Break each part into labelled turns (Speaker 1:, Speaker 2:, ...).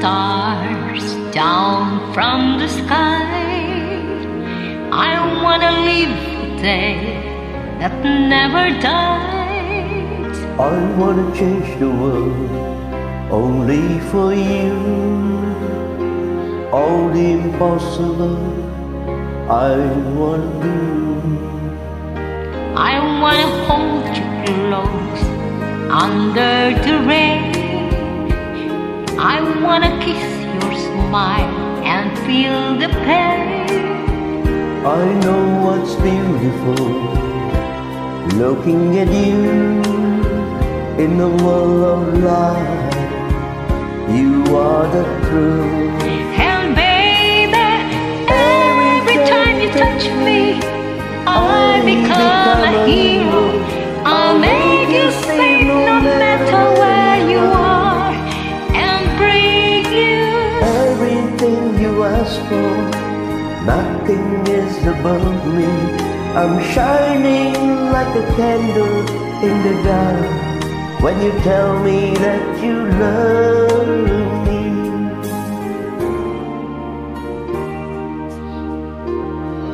Speaker 1: stars down from the sky. I wanna live a day that never dies.
Speaker 2: I wanna change the world only for you. All the impossible I wanna do.
Speaker 1: I wanna hold you close under the rain. I wanna kiss your smile and feel the pain.
Speaker 2: I know what's beautiful looking at you in the world of life. You are the truth.
Speaker 1: And baby, every time you touch me,
Speaker 2: is above me. I'm shining like a candle in the dark when you tell me that you love me.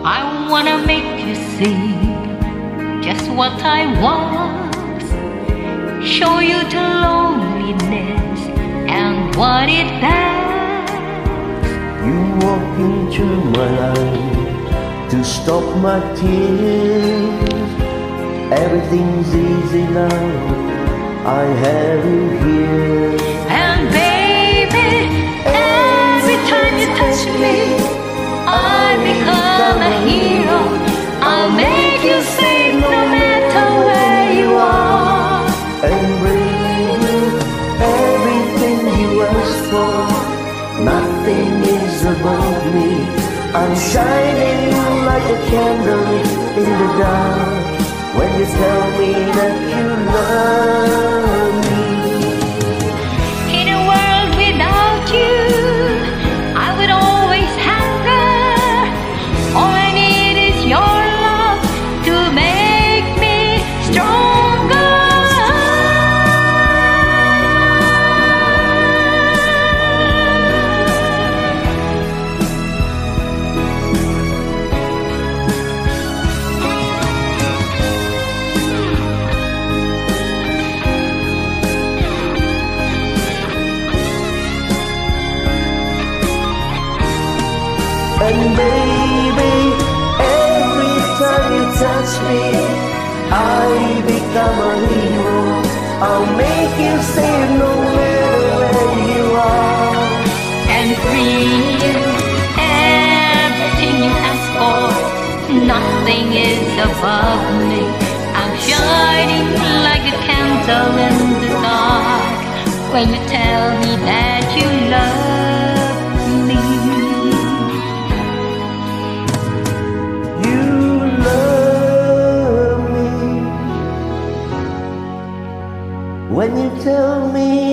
Speaker 1: I wanna make you see just what I was. Show you the loneliness and what it does.
Speaker 2: You walk into my life to stop my tears. Everything's easy now. I have you here.
Speaker 1: And baby, every time you touch me, I become a hero. I'll make you safe no matter where you are.
Speaker 2: and bring you everything you ask for. Nothing above me. I'm shining like a candle in the dark when you tell me that you And baby, every time you touch me, I become a hero. I'll make you safe no matter where you are.
Speaker 1: and bring you everything you ask for. Nothing is above me. I'm shining like a candle in the dark when you tell You tell me.